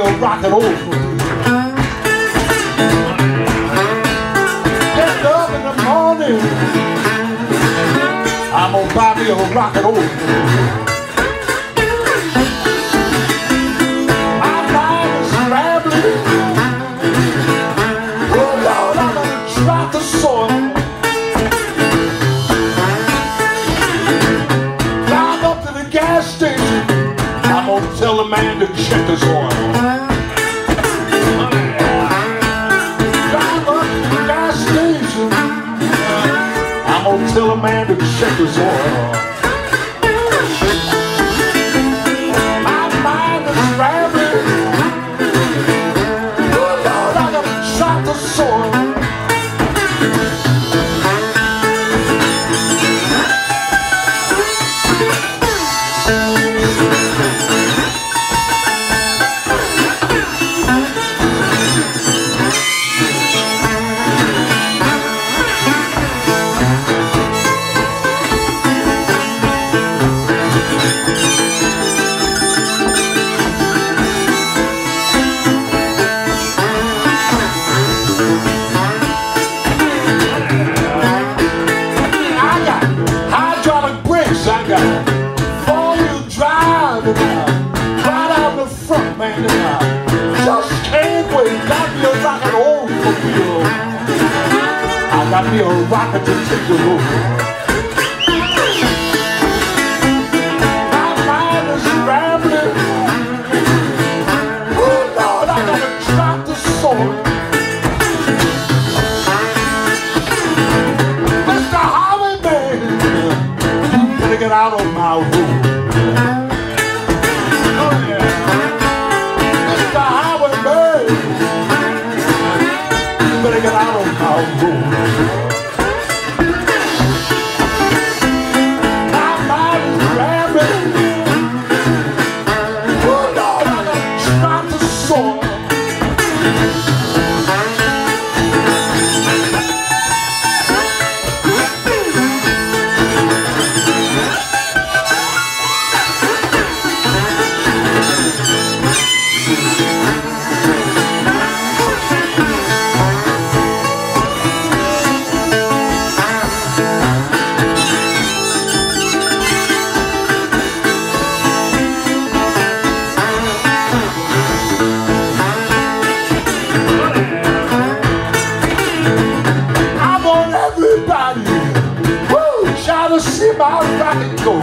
morning, I'm gonna buy me a rocket over. Get up in the morning, I'm gonna buy me a rocket over. tell the man to check his oil. I'm tell a man to check his oil. Got me a rocket to take the rambling. Oh I gotta. Mr. You better get out of my room. See my rocket go.